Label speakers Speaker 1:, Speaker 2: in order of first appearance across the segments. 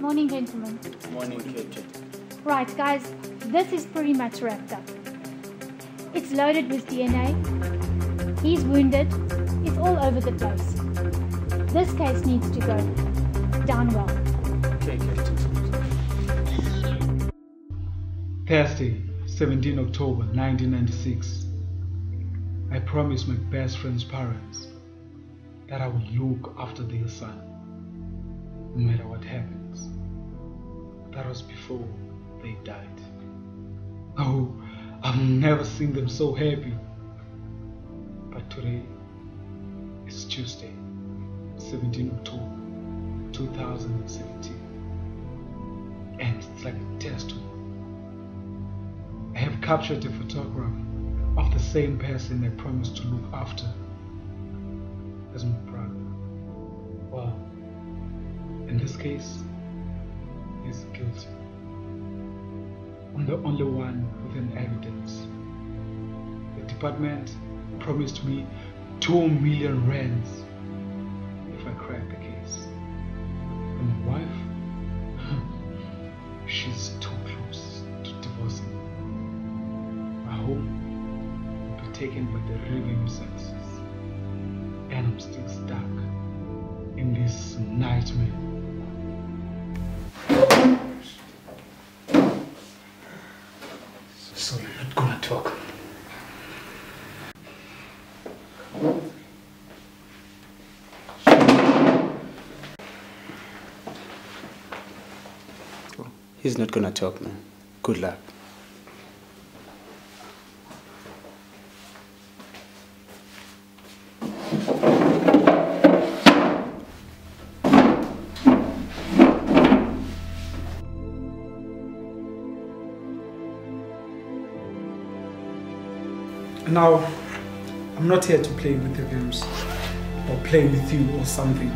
Speaker 1: Morning, gentlemen.
Speaker 2: Morning, Captain.
Speaker 1: Right, guys, this is pretty much wrapped up. It's loaded with DNA. He's wounded. It's all over the place. This case needs to go down well.
Speaker 2: Okay, Captain.
Speaker 3: Thursday, 17 October 1996. I promised my best friend's parents that I would look after their son, no matter what happens. That was before they died. Oh, I've never seen them so happy. But today is Tuesday, 17 October 2017. And it's like a test. I have captured a photograph of the same person I promised to look after as my brother. Well, in this case, he's guilty. I'm the only one with an evidence. The department promised me two million rands if I crack the case. And my wife, she's too close to divorcing. My home will be taken by the revenue services, and I'm still stuck in this nightmare.
Speaker 2: He's not gonna talk, man. Good luck.
Speaker 3: Now, I'm not here to play with the games or play with you or something.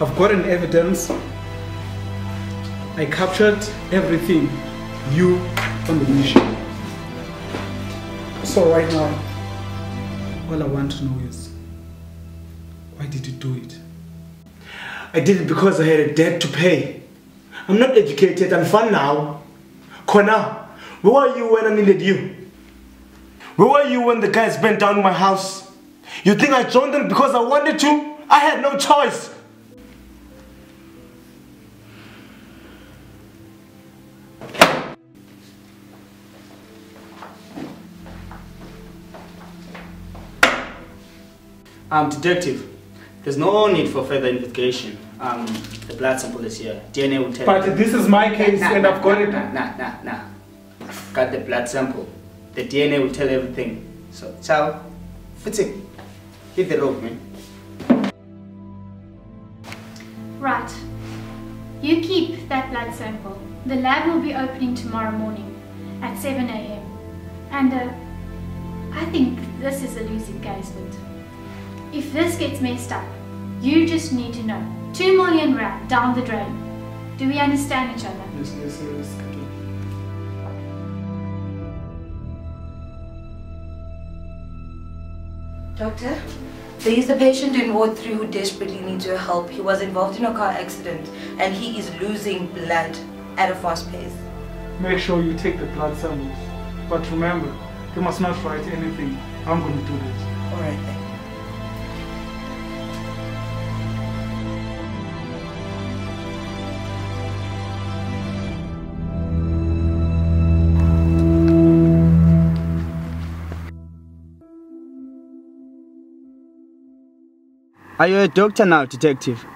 Speaker 3: I've got an evidence. I captured everything. You on the mission. So right now, all I want to know is why did you do it?
Speaker 4: I did it because I had a debt to pay. I'm not educated and fun now. Kona, where were you when I needed you? Where were you when the guys burnt down my house? You think I joined them because I wanted to? I had no choice.
Speaker 2: Um, detective, there's no need for further investigation. Um, the blood sample is here. DNA will tell.
Speaker 3: But this is my case
Speaker 2: Nah,
Speaker 3: and
Speaker 2: nah,
Speaker 3: I've got
Speaker 2: nah,
Speaker 3: it.
Speaker 2: Nah, nah, nah, nah. Got the blood sample. The DNA will tell everything. So, ciao. Fitzy, hit the road, man.
Speaker 1: Right. You keep that blood sample. The lab will be opening tomorrow morning at 7 a.m. And uh, I think this is a losing case, but if this gets messed up, you just need to know. Two million rand down the drain. Do we understand each other?
Speaker 3: Yes, yes, yes.
Speaker 5: Doctor, there is a patient in Ward 3 who desperately needs your help. He was involved in a car accident and he is losing blood at a fast pace.
Speaker 3: Make sure you take the blood samples. But remember, you must not write anything. I'm going to do this.
Speaker 5: Alright then.
Speaker 2: Are you a doctor now, detective?